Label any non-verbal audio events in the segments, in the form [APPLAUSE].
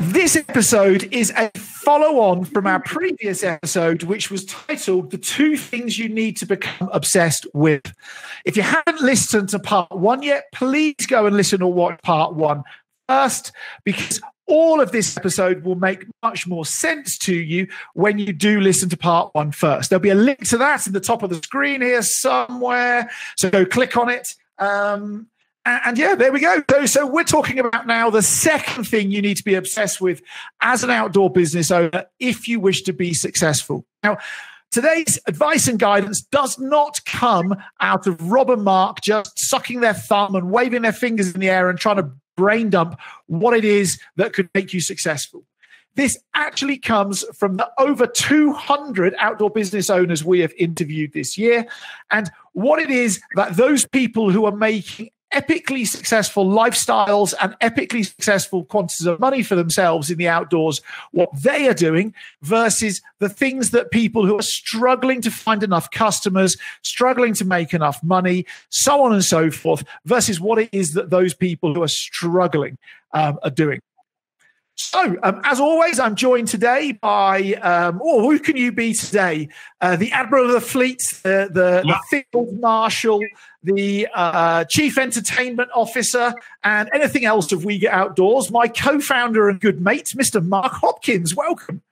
This episode is a follow on from our previous episode, which was titled The Two Things You Need to Become Obsessed with. If you haven't listened to part one yet, please go and listen to watch part one first, because all of this episode will make much more sense to you when you do listen to part one first. There'll be a link to that in the top of the screen here somewhere. So go click on it. Um, and, yeah, there we go. So, so we're talking about now the second thing you need to be obsessed with as an outdoor business owner if you wish to be successful. Now, Today's advice and guidance does not come out of Rob and Mark just sucking their thumb and waving their fingers in the air and trying to brain dump what it is that could make you successful. This actually comes from the over 200 outdoor business owners we have interviewed this year. And what it is that those people who are making epically successful lifestyles and epically successful quantities of money for themselves in the outdoors, what they are doing versus the things that people who are struggling to find enough customers, struggling to make enough money, so on and so forth, versus what it is that those people who are struggling um, are doing. So, um, as always, I'm joined today by, um, oh, who can you be today? Uh, the Admiral of the Fleet, the, the, yeah. the Field Marshal, the uh, Chief Entertainment Officer, and anything else of We Get Outdoors. My co founder and good mate, Mr. Mark Hopkins. Welcome.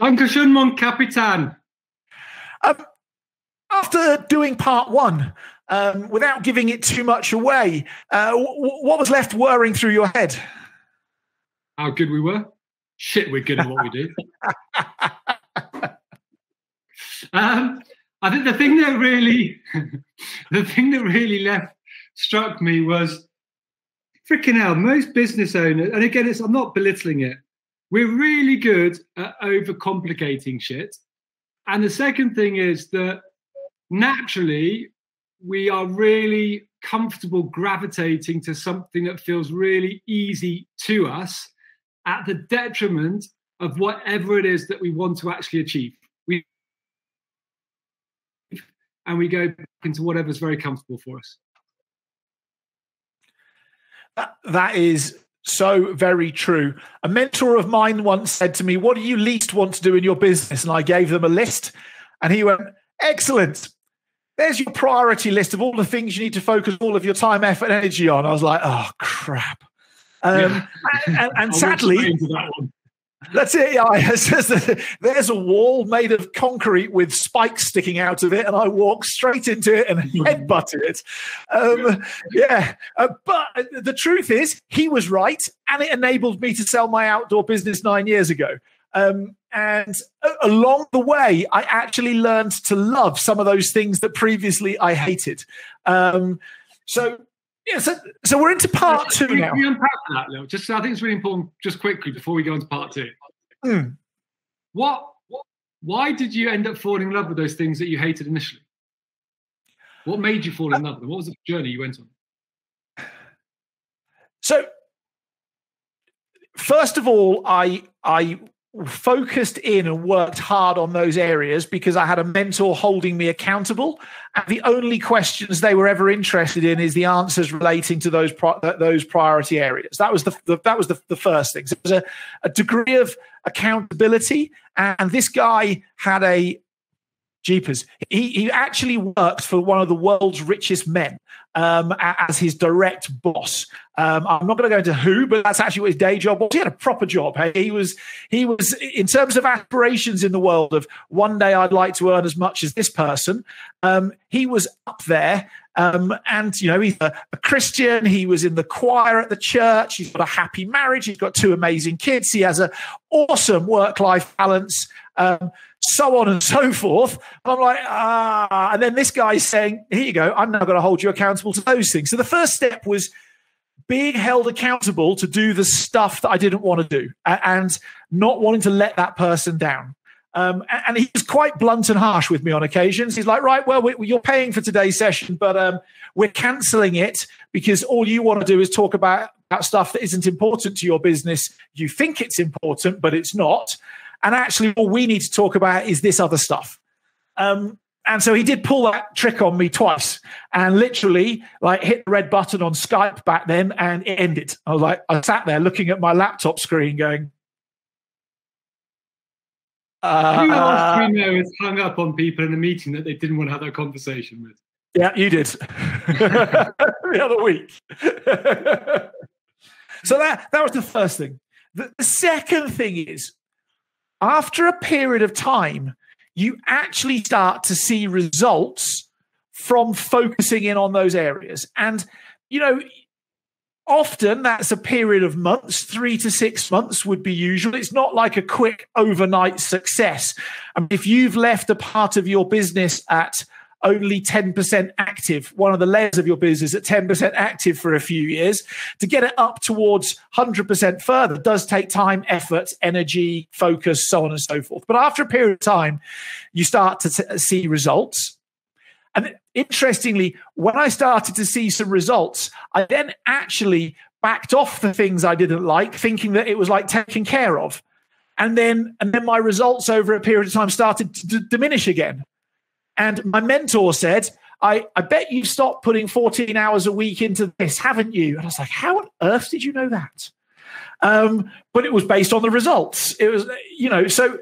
Dankeschön, mon Capitan. Um, after doing part one, um, without giving it too much away, uh, w- what was left whirring through your head? How good we were. Shit, we're good at what we do. [LAUGHS] um, I think the thing that really, [LAUGHS] the thing that really left struck me was freaking hell. Most business owners, and again, it's I'm not belittling it. We're really good at overcomplicating shit. And the second thing is that naturally we are really comfortable gravitating to something that feels really easy to us at the detriment of whatever it is that we want to actually achieve. We and we go into whatever's very comfortable for us. That, that is so very true. A mentor of mine once said to me, What do you least want to do in your business? And I gave them a list. And he went, Excellent. There's your priority list of all the things you need to focus all of your time, effort, and energy on. I was like, Oh, crap. Um, yeah. and, and sadly, that that's it. Yeah, [LAUGHS] there's a wall made of concrete with spikes sticking out of it, and I walk straight into it and [LAUGHS] headbutted it. Um, yeah, uh, but the truth is, he was right, and it enabled me to sell my outdoor business nine years ago. Um, and along the way, I actually learned to love some of those things that previously I hated. Um, so yeah, so, so we're into part two now. We unpack that little. Just I think it's really important. Just quickly before we go into part two, mm. what, what, why did you end up falling in love with those things that you hated initially? What made you fall in love with them? What was the journey you went on? So, first of all, I I focused in and worked hard on those areas because I had a mentor holding me accountable. And the only questions they were ever interested in is the answers relating to those pri- those priority areas. That was the, the that was the, the first thing. So it was a, a degree of accountability, and this guy had a jeepers. He he actually worked for one of the world's richest men um, as his direct boss. Um, I'm not going to go into who, but that's actually what his day job was. He had a proper job. He was he was in terms of aspirations in the world of one day I'd like to earn as much as this person. Um, he was up there. Um, and you know he's a, a, Christian. He was in the choir at the church. He's got a happy marriage. He's got two amazing kids. He has an awesome work-life balance. Um, so on and so forth. And I'm like, ah. And then this guy's saying, here you go. I'm now going to hold you accountable to those things. So the first step was being held accountable to do the stuff that I didn't want to do and not wanting to let that person down. Um, and he was quite blunt and harsh with me on occasions. He's like, right, well, we, you're paying for today's session, but um, we're canceling it because all you want to do is talk about, about stuff that isn't important to your business. You think it's important, but it's not. And actually, all we need to talk about is this other stuff. Um, and so he did pull that trick on me twice and literally like hit the red button on Skype back then and it ended. I was like, I sat there looking at my laptop screen going, uh, Who else we know has hung up on people in a meeting that they didn't want to have that conversation with? Yeah, you did [LAUGHS] the other week. [LAUGHS] so that that was the first thing. The, the second thing is, after a period of time, you actually start to see results from focusing in on those areas. And, you know, often that's a period of months, three to six months would be usual. It's not like a quick overnight success. I mean, if you've left a part of your business at only 10% active, one of the layers of your business at 10% active for a few years, to get it up towards 100% further does take time, effort, energy, focus, so on and so forth. But after a period of time, you start to t- see results. And interestingly, when I started to see some results, I then actually backed off the things I didn't like, thinking that it was like taken care of. And then, and then my results over a period of time started to d- diminish again. And my mentor said, I, I bet you've stopped putting 14 hours a week into this, haven't you? And I was like, how on earth did you know that? Um, but it was based on the results. It was, you know, so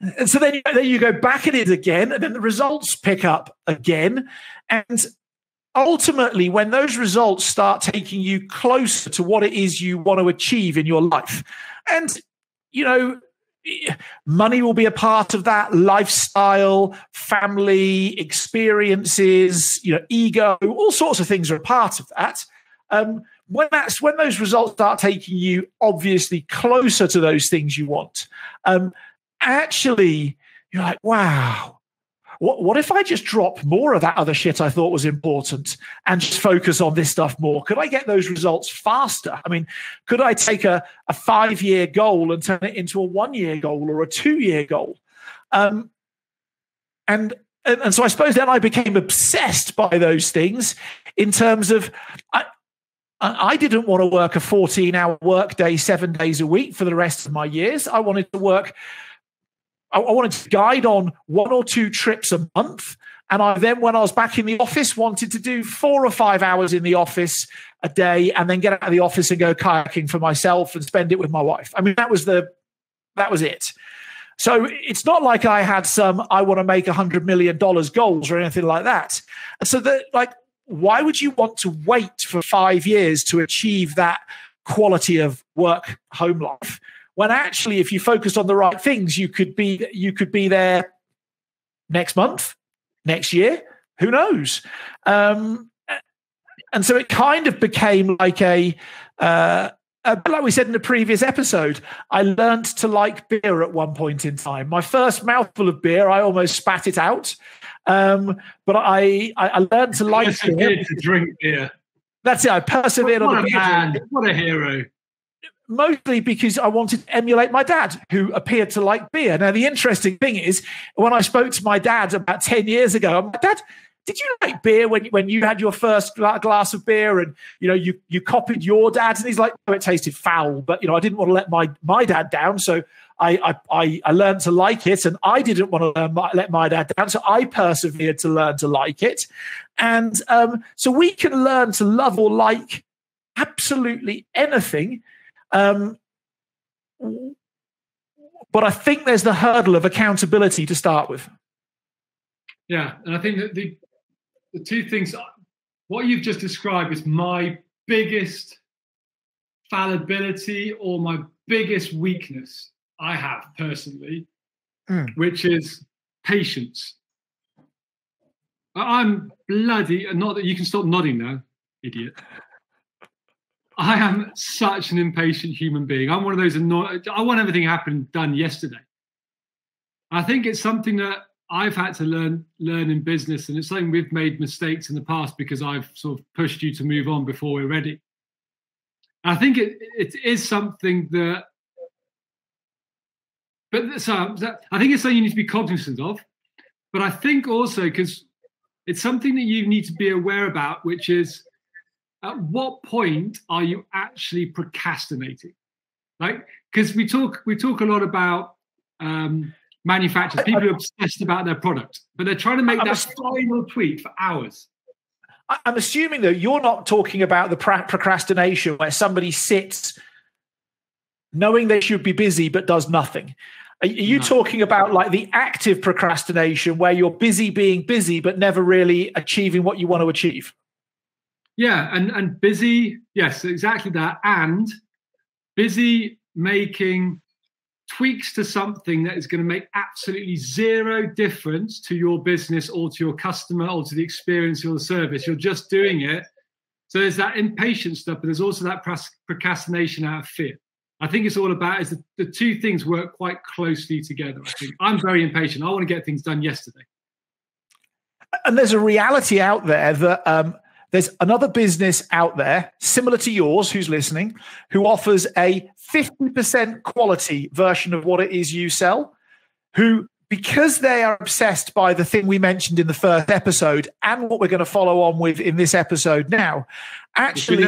and so then, then you go back at it again, and then the results pick up again. And ultimately, when those results start taking you closer to what it is you want to achieve in your life, and you know, money will be a part of that. Lifestyle family experiences you know ego all sorts of things are a part of that. Um, when that's when those results start taking you obviously closer to those things you want um, actually you're like wow what, what if I just drop more of that other shit I thought was important and just focus on this stuff more? Could I get those results faster? I mean, could I take a, a five year goal and turn it into a one year goal or a two year goal? Um, and, and, and so I suppose then I became obsessed by those things in terms of I, I didn't want to work a 14 hour workday seven days a week for the rest of my years. I wanted to work I, I wanted to guide on one or two trips a month. And I then, when I was back in the office, wanted to do four or five hours in the office a day and then get out of the office and go kayaking for myself and spend it with my wife. I mean, that was the, that was it. So it's not like I had some, I want to make a hundred million dollars goals or anything like that. So that like, why would you want to wait for five years to achieve that quality of work home life? When actually if you focused on the right things you could be you could be there next month next year who knows um, and so it kind of became like a uh, like we said in the previous episode, I learned to like beer at one point in time. My first mouthful of beer, I almost spat it out. Um, but I, I, learned to like beer. to drink beer. That's it. I persevered what on the beer. Man. What a hero mostly because I wanted to emulate my dad, who appeared to like beer. Now, the interesting thing is, when I spoke to my dad about 10 years ago, I'm like, Dad, did you like beer when, when you had your first glass of beer and you know you you copied your dad and he's like oh, it tasted foul but you know I didn't want to let my my dad down so I I I learned to like it and I didn't want to my, let my dad down so I persevered to learn to like it and um, so we can learn to love or like absolutely anything um, but I think there's the hurdle of accountability to start with. Yeah, and I think that the the two things, what you've just described is my biggest fallibility or my biggest weakness I have personally, mm. which is patience. I'm bloody, not that you can stop nodding now, idiot. I am such an impatient human being. I'm one of those annoyed. I want everything happened done yesterday. I think it's something that I've had to learn learn in business, and it's something we've made mistakes in the past because I've sort of pushed you to move on before we're ready. I think it it is something that, but so I think it's something you need to be cognizant of. But I think also because it's something that you need to be aware about, which is at what point are you actually procrastinating? Like, because we talk we talk a lot about um, manufacturers. People are obsessed about their product, but they're trying to make I'm that final tweet for hours. I'm assuming though you're not talking about the procrastination where somebody sits knowing they should be busy but does nothing. Are you no. talking about like the active procrastination where you're busy being busy but never really achieving what you want to achieve? Yeah, and and busy, yes, exactly that, and busy making tweaks to something that is going to make absolutely zero difference to your business or to your customer or to the experience or the service. You're just doing it. So there's that impatient stuff, but there's also that procrastination out of fear. I think it's all about is the, the two things work quite closely together. I think I'm very impatient. I want to get things done yesterday. And there's a reality out there that um, there's another business out there similar to yours who's listening who offers a 50% quality version of what it is you sell who because they are obsessed by the thing we mentioned in the first episode and what we're going to follow on with in this episode now actually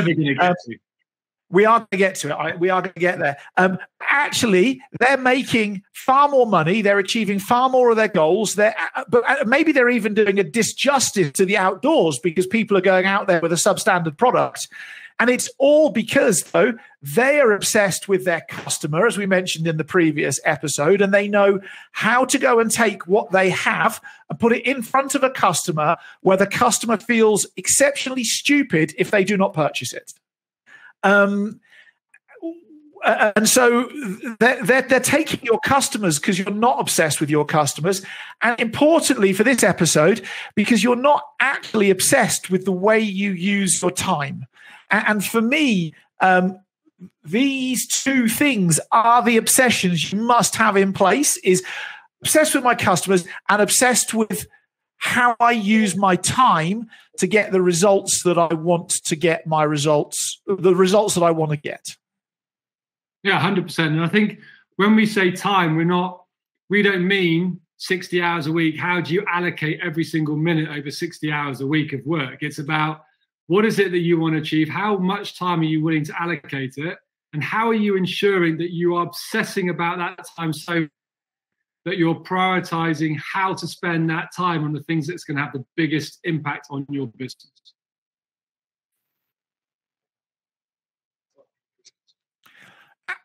we are going to get to it. we are going to get there. Um, actually, they're making far more money. They're achieving far more of their goals. They're, uh, but uh, maybe they're even doing a disjustice to the outdoors because people are going out there with a substandard product. And it's all because, though, they are obsessed with their customer, as we mentioned in the previous episode, and they know how to go and take what they have and put it in front of a customer where the customer feels exceptionally stupid if they do not purchase it. Um, and so they're, they're, they're, taking your customers because you're not obsessed with your customers. And importantly for this episode, because you're not actually obsessed with the way you use your time. And, for me, um, these two things are the obsessions you must have in place is obsessed with my customers and obsessed with how I use my time to get the results that I want to get my results, the results that I want to get. Yeah, 100%. And I think when we say time, we're not, we don't mean 60 hours a week. How do you allocate every single minute over 60 hours a week of work? It's about what is it that you want to achieve? How much time are you willing to allocate it? And how are you ensuring that you are obsessing about that time so that you're prioritizing how to spend that time on the things that's going to have the biggest impact on your business.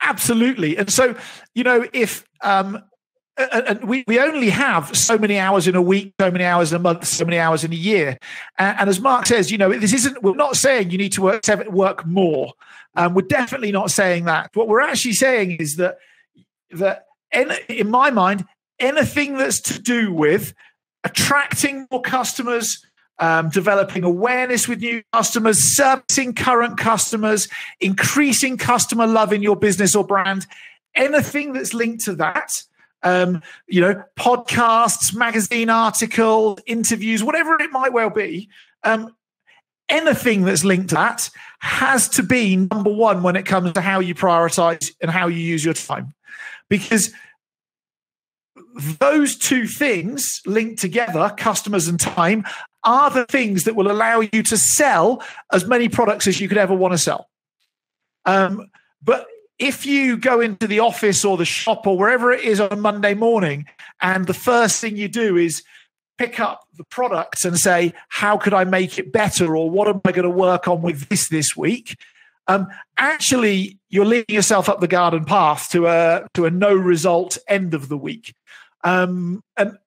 Absolutely. And so, you know, if um, and we, we only have so many hours in a week, so many hours in a month, so many hours in a year. And, and as Mark says, you know, this isn't, we're not saying you need to work, seven, work more. Um, we're definitely not saying that. What we're actually saying is that, that in, in my mind, anything that's to do with attracting more customers, um, developing awareness with new customers, servicing current customers, increasing customer love in your business or brand, anything that's linked to that. Um, you know, podcasts, magazine articles, interviews, whatever it might well be. Um, anything that's linked to that has to be number one when it comes to how you prioritize and how you use your time. Because those two things linked together, customers and time, are the things that will allow you to sell as many products as you could ever want to sell. Um, but if you go into the office or the shop or wherever it is on Monday morning, and the first thing you do is pick up the products and say, How could I make it better? Or what am I going to work on with this this week? Um, actually, you're leading yourself up the garden path to a to a no result end of the week. Um, and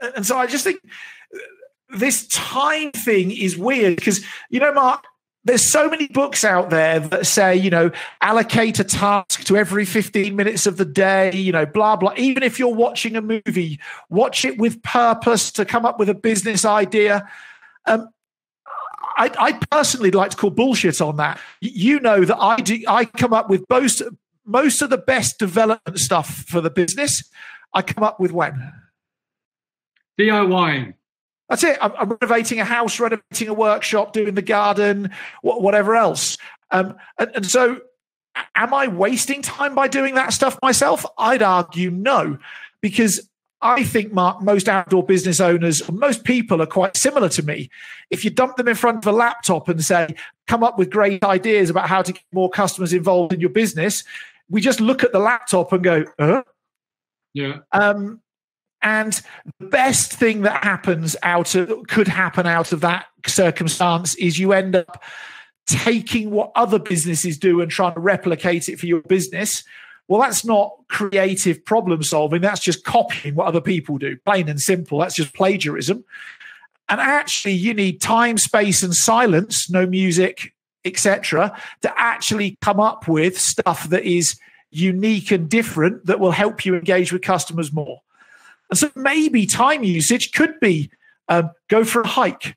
and so I just think this time thing is weird because you know, Mark, there's so many books out there that say, you know, allocate a task to every 15 minutes of the day, you know, blah, blah. Even if you're watching a movie, watch it with purpose to come up with a business idea. Um, I, I, personally like to call bullshit on that. You know that I do, I come up with most most of the best development stuff for the business I come up with when? DIY. That's it. I'm, I'm, renovating a house, renovating a workshop, doing the garden, whatever else. Um, and, and so, am I wasting time by doing that stuff myself? I'd argue no, because I think, Mark, most outdoor business owners, most people are quite similar to me. If you dump them in front of a laptop and say, come up with great ideas about how to get more customers involved in your business, we just look at the laptop and go, uh, Yeah. Um, and the best thing that happens out of could happen out of that circumstance is you end up taking what other businesses do and trying to replicate it for your business. Well, that's not creative problem solving. That's just copying what other people do, plain and simple. That's just plagiarism. And actually, you need time, space, and silence, no music, etc., to actually come up with stuff that is unique and different that will help you engage with customers more. And so maybe time usage could be um, go for a hike.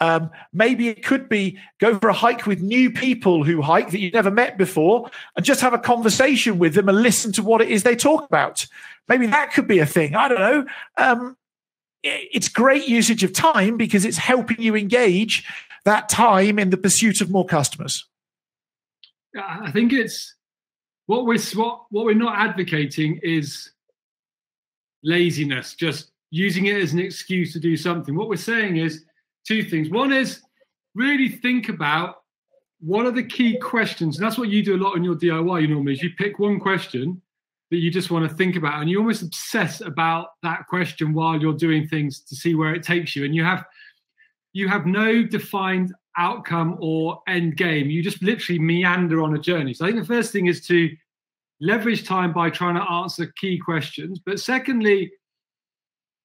Um, maybe it could be go for a hike with new people who hike that you've never met before and just have a conversation with them and listen to what it is they talk about. Maybe that could be a thing. I don't know. Um, it's great usage of time because it's helping you engage that time in the pursuit of more customers. I think it's what we're what, what we're not advocating is laziness, just using it as an excuse to do something. What we're saying is two things. One is really think about what are the key questions. And that's what you do a lot in your DIY, you normally is you pick one question that you just want to think about and you almost obsess about that question while you're doing things to see where it takes you. And you have you have no defined outcome or end game. You just literally meander on a journey. So I think the first thing is to leverage time by trying to answer key questions. But secondly,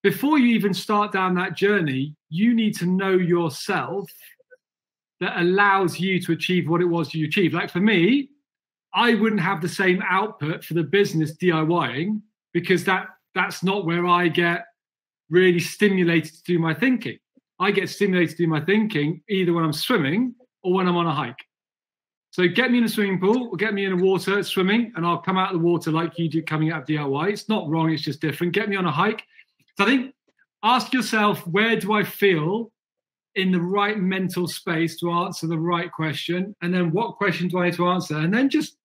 before you even start down that journey, you need to know yourself that allows you to achieve what it was you achieved. Like for me, I wouldn't have the same output for the business DIYing because that that's not where I get really stimulated to do my thinking. I get stimulated to do my thinking either when I'm swimming or when I'm on a hike. So get me in a swimming pool or get me in a water swimming, and I'll come out of the water like you do coming out of DIY. It's not wrong, it's just different. Get me on a hike. So I think ask yourself, where do I feel in the right mental space to answer the right question? And then what question do I need to answer? And then just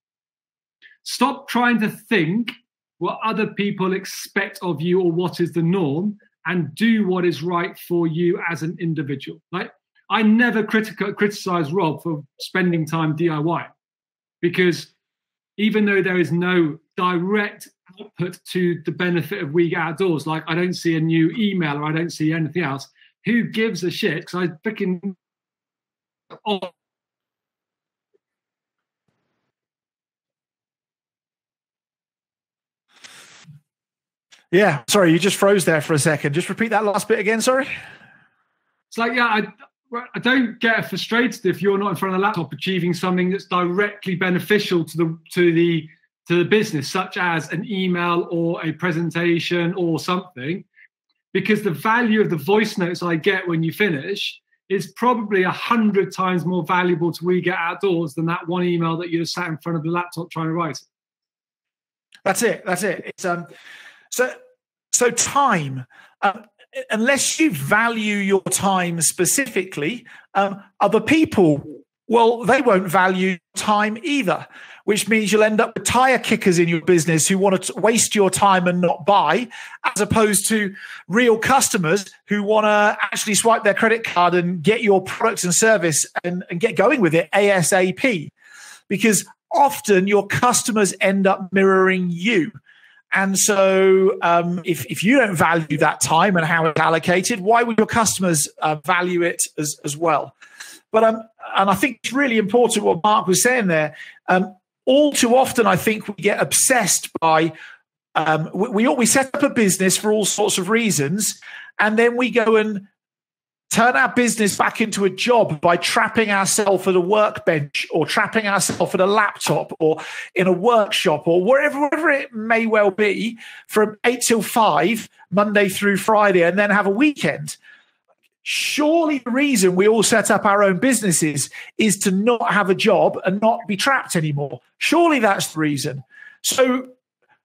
stop trying to think what other people expect of you or what is the norm and do what is right for you as an individual. Like I never critic- criticize Rob for spending time DIY because even though there is no direct output to the benefit of We Get Outdoors, like I don't see a new email or I don't see anything else, who gives a shit? Because I freaking. Oh. Yeah, sorry, you just froze there for a second. Just repeat that last bit again. Sorry. It's like, yeah, I, I don't get frustrated if you're not in front of the laptop achieving something that's directly beneficial to the to the to the business, such as an email or a presentation or something, because the value of the voice notes I get when you finish is probably a hundred times more valuable to We Get Outdoors than that one email that you just sat in front of the laptop trying to write. That's it. That's it. It's um. So so time. Um, unless you value your time specifically, um, other people, well, they won't value time either, which means you'll end up with tire kickers in your business who want to waste your time and not buy, as opposed to real customers who want to actually swipe their credit card and get your product and service and, and get going with it ASAP. Because often your customers end up mirroring you. And so, um, if, if you don't value that time and how it's allocated, why would your customers uh, value it as, as well? But um, and I think it's really important what Mark was saying there. Um, all too often, I think we get obsessed by um, we, we set up a business for all sorts of reasons, and then we go and turn our business back into a job by trapping ourselves at a workbench or trapping ourselves at a laptop or in a workshop or wherever, wherever it may well be from eight till five, Monday through Friday, and then have a weekend. Surely the reason we all set up our own businesses is to not have a job and not be trapped anymore. Surely that's the reason. So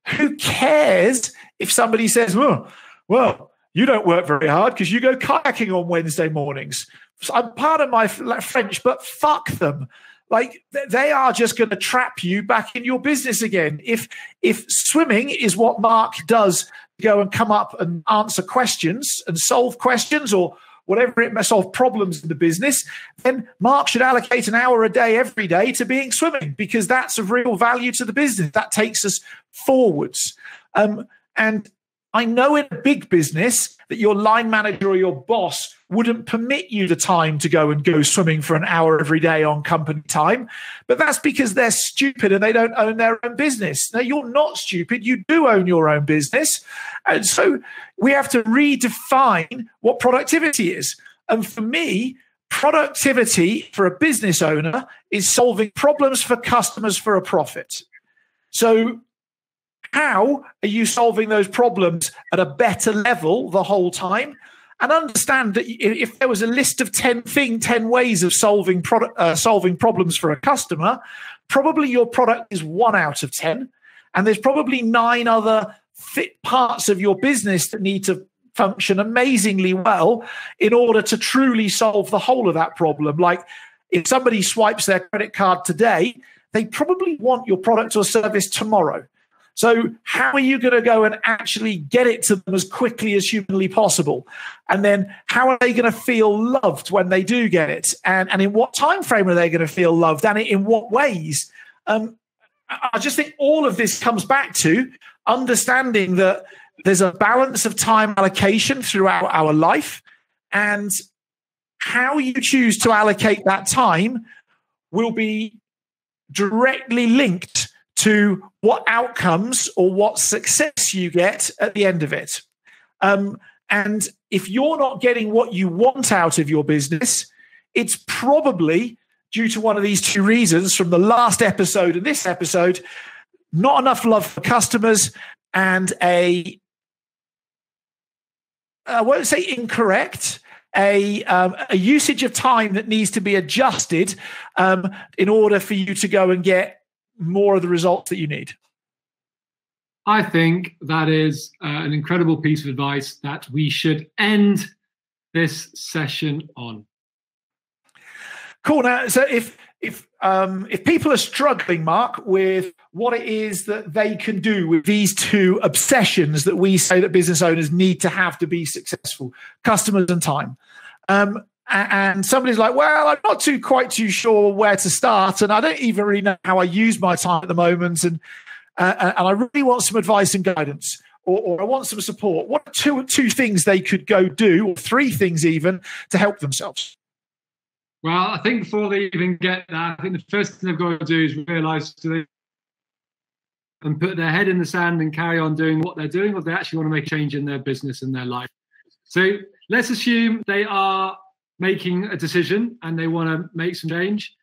who cares if somebody says, well, well, you don't work very hard because you go kayaking on Wednesday mornings. I'm part of my French, but fuck them. Like they are just going to trap you back in your business again. If if swimming is what Mark does, go and come up and answer questions and solve questions or whatever it may solve problems in the business, then Mark should allocate an hour a day every day to being swimming because that's of real value to the business. That takes us forwards. Um, And I know in a big business that your line manager or your boss wouldn't permit you the time to go and go swimming for an hour every day on company time. But that's because they're stupid and they don't own their own business. Now, you're not stupid. You do own your own business. And so we have to redefine what productivity is. And for me, productivity for a business owner is solving problems for customers for a profit. So how are you solving those problems at a better level the whole time? And understand that if there was a list of 10 thing, 10 ways of solving product, uh, solving problems for a customer, probably your product is one out of 10. And there's probably nine other fit parts of your business that need to function amazingly well in order to truly solve the whole of that problem. Like if somebody swipes their credit card today, they probably want your product or service tomorrow. So, how are you going to go and actually get it to them as quickly as humanly possible? And then, how are they going to feel loved when they do get it? And, and in what time frame are they going to feel loved? And in what ways? Um, I just think all of this comes back to understanding that there's a balance of time allocation throughout our life, and how you choose to allocate that time will be directly linked to what outcomes or what success you get at the end of it. Um, and if you're not getting what you want out of your business, it's probably due to one of these two reasons from the last episode and this episode not enough love for customers and a I won't say incorrect, a, um, a usage of time that needs to be adjusted um, in order for you to go and get more of the results that you need? I think that is uh, an incredible piece of advice that we should end this session on. Cool. Now, so if if um, if people are struggling, Mark, with what it is that they can do with these two obsessions that we say that business owners need to have to be successful, customers and time, um, and somebody's like, well, I'm not too quite too sure where to start, and I don't even really know how I use my time at the moment, and uh, and I really want some advice and guidance, or, or I want some support. What are two two things they could go do, or three things even, to help themselves? Well, I think before they even get that, I think the first thing they've got to do is realise and put their head in the sand and carry on doing what they're doing, or they actually want to make change in their business and their life. So let's assume they are making a decision and they want to make some change,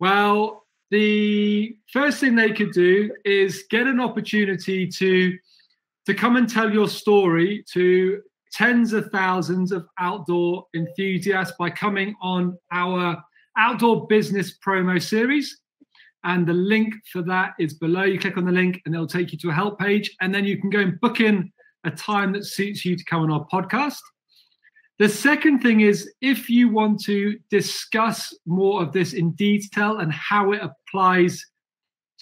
well, the first thing they could do is get an opportunity to to come and tell your story to tens of thousands of outdoor enthusiasts by coming on our outdoor business promo series. And the link for that is below. You click on the link and it'll take you to a help page. And then you can go and book in a time that suits you to come on our podcast. The second thing is if you want to discuss more of this in detail and how it applies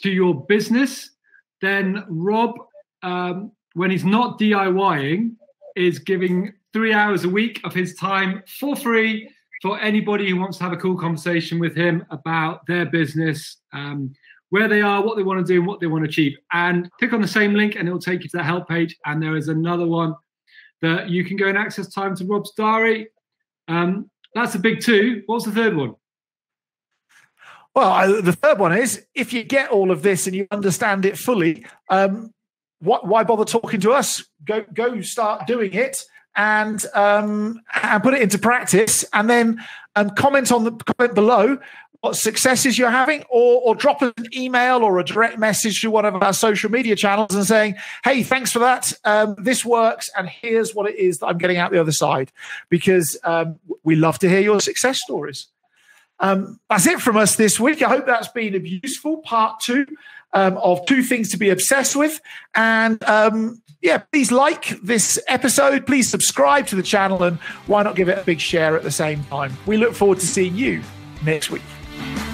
to your business, then Rob, um, when he's not DIYing, is giving three hours a week of his time for free for anybody who wants to have a cool conversation with him about their business, um, where they are, what they want to do, and what they want to achieve. And click on the same link, and it will take you to the help page. And there is another one that you can go and access time to Rob's diary. Um, that's a big two. What's the third one? Well, the third one is if you get all of this and you understand it fully, um, what, why bother talking to us? Go, go, start doing it and um, and put it into practice, and then um, comment on the comment below what successes you're having, or, or drop an email or a direct message to one of our social media channels and saying, hey, thanks for that. Um, this works. And here's what it is that I'm getting out the other side. Because um, we love to hear your success stories. Um, that's it from us this week. I hope that's been a useful part two um, of two things to be obsessed with. And um, yeah, please like this episode. Please subscribe to the channel. And why not give it a big share at the same time? We look forward to seeing you next week. Bye.